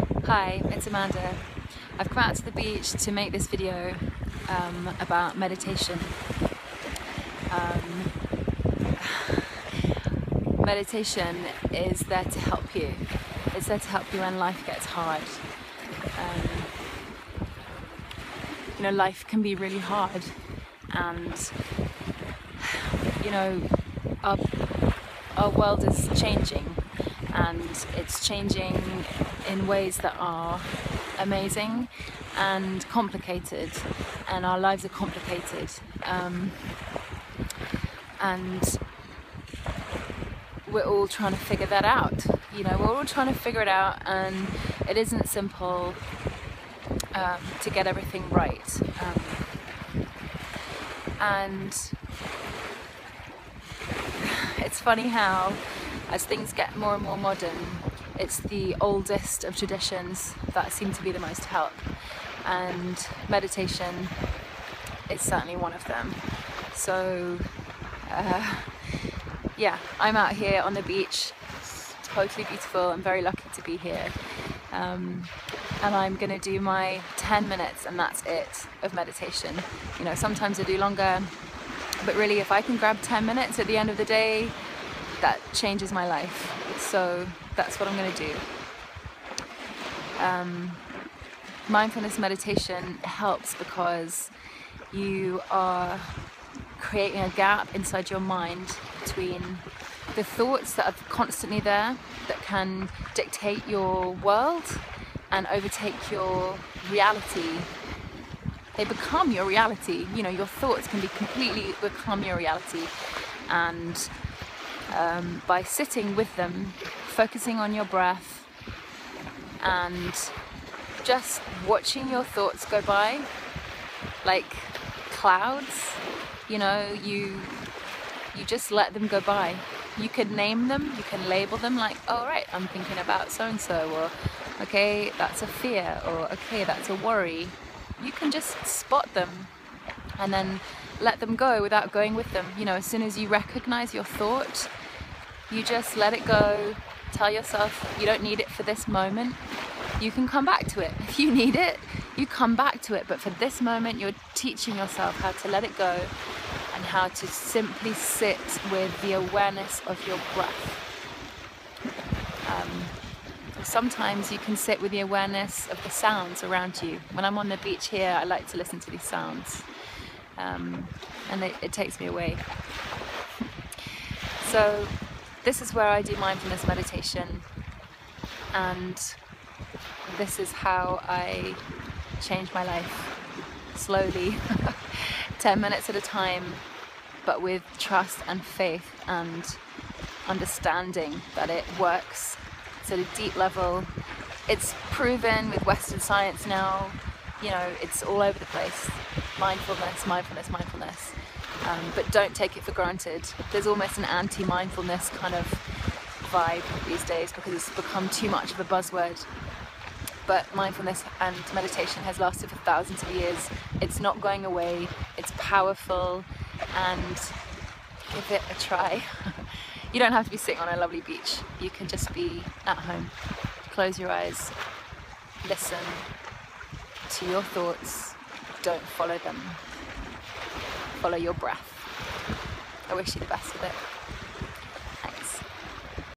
Hi, it's Amanda. I've come out to the beach to make this video um, about meditation. Um, meditation is there to help you. It's there to help you when life gets hard. Um, you know, life can be really hard, and you know, our our world is changing and it's changing in ways that are amazing and complicated and our lives are complicated um, and we're all trying to figure that out you know we're all trying to figure it out and it isn't simple um, to get everything right um, and it's funny how as things get more and more modern, it's the oldest of traditions that seem to be the most help. And meditation is certainly one of them. So, uh, yeah, I'm out here on the beach, totally beautiful. I'm very lucky to be here. Um, and I'm going to do my 10 minutes, and that's it of meditation. You know, sometimes I do longer, but really, if I can grab 10 minutes at the end of the day, that changes my life. So that's what I'm going to do. Um, mindfulness meditation helps because you are creating a gap inside your mind between the thoughts that are constantly there that can dictate your world and overtake your reality they become your reality you know your thoughts can be completely become your reality and um, by sitting with them, focusing on your breath, and just watching your thoughts go by like clouds. You know, you you just let them go by. You can name them, you can label them like, oh right, I'm thinking about so and so, or okay, that's a fear, or okay, that's a worry. You can just spot them and then let them go without going with them. You know, as soon as you recognize your thought, you just let it go. Tell yourself you don't need it for this moment. You can come back to it. If you need it, you come back to it. But for this moment, you're teaching yourself how to let it go and how to simply sit with the awareness of your breath. Um, sometimes you can sit with the awareness of the sounds around you. When I'm on the beach here, I like to listen to these sounds. Um, and it, it takes me away. so this is where I do mindfulness meditation, and this is how I change my life slowly, 10 minutes at a time, but with trust and faith and understanding that it works. It's at a deep level. It's proven with Western science now, you know, it's all over the place. Mindfulness, mindfulness, mindfulness um, but don't take it for granted. There's almost an anti mindfulness kind of vibe these days because it's become too much of a buzzword. But mindfulness and meditation has lasted for thousands of years. It's not going away, it's powerful, and give it a try. you don't have to be sitting on a lovely beach, you can just be at home. Close your eyes, listen to your thoughts, don't follow them follow your breath. I wish you the best with it.